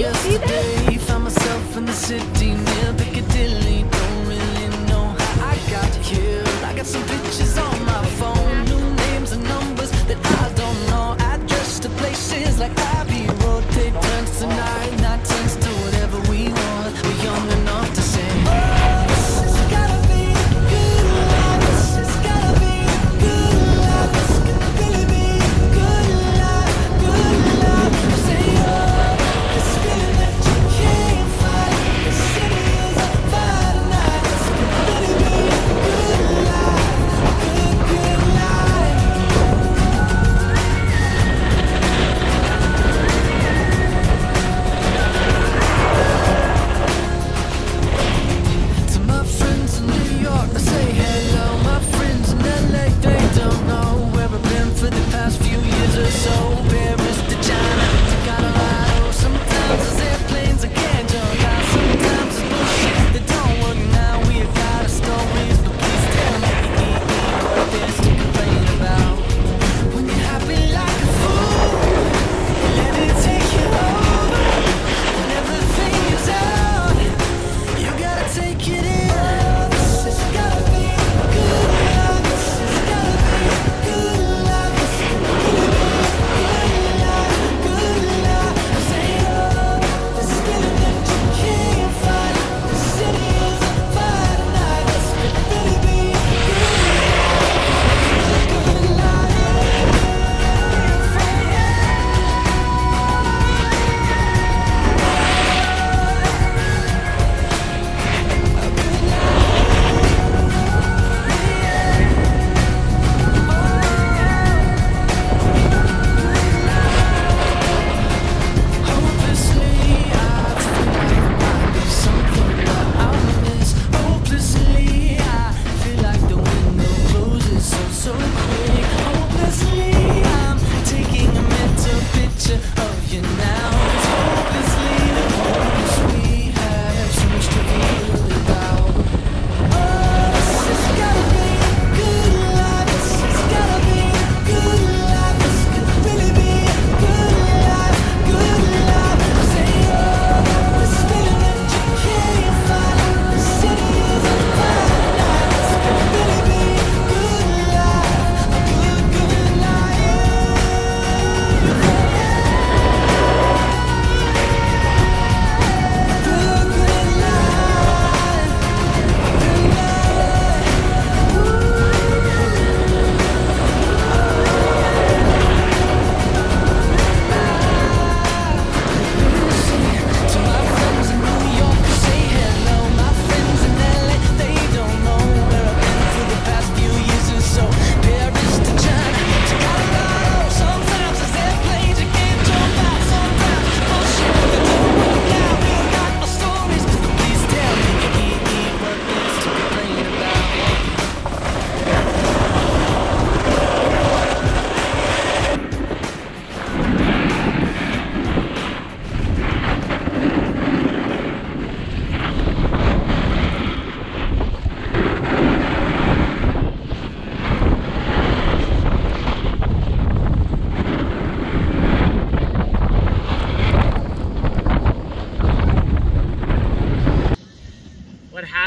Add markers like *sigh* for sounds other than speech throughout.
Yesterday, found myself in the city near Piccadilly. Don't really know how I got here. I got some pictures on my phone, new names and numbers that I don't know. Places like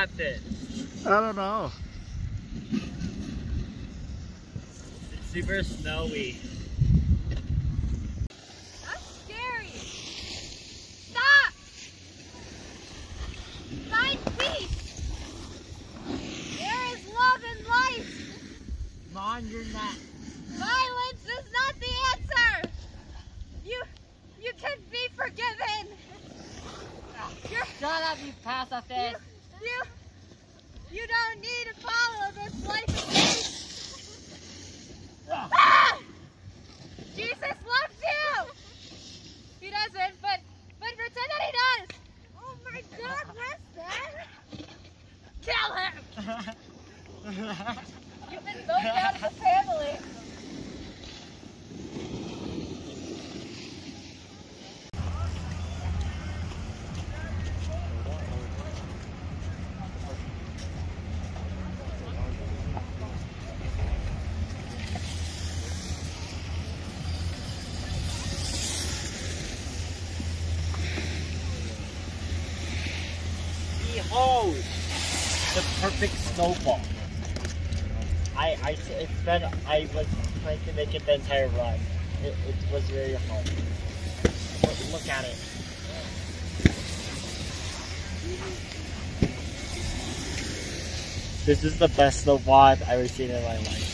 happen? I don't know. It's super snowy. That's scary. Stop! Find peace. There is love and light. Mind your neck. Violence is not the answer. You, you can be forgiven. You're, Shut up, you pacifist. you, you don't need to follow this life of faith. Ah! Jesus loves you. He doesn't, but but pretend that he does. Oh my God, listen. Kill him. *laughs* You've been thrown down to the family. The perfect snowball. I, I, it's been, I was trying to make it the entire run. It, it was very hard. Look, look at it. This is the best snowball I've ever seen in my life.